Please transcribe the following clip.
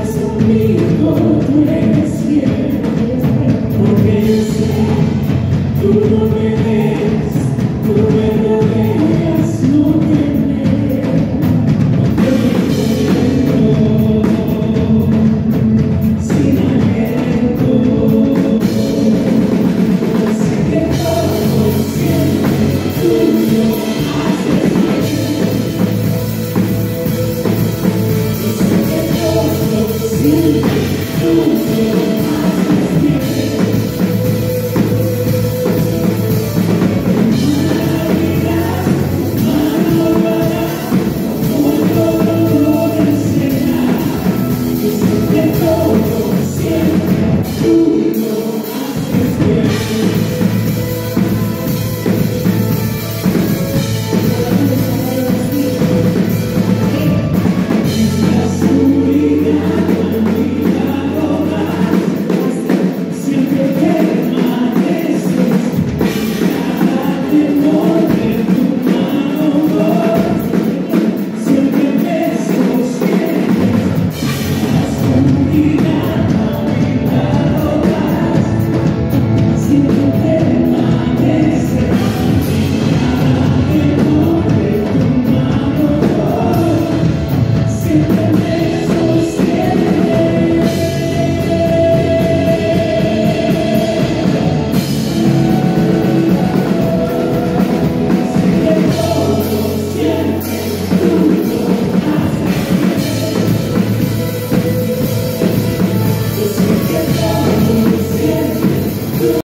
coração meu You.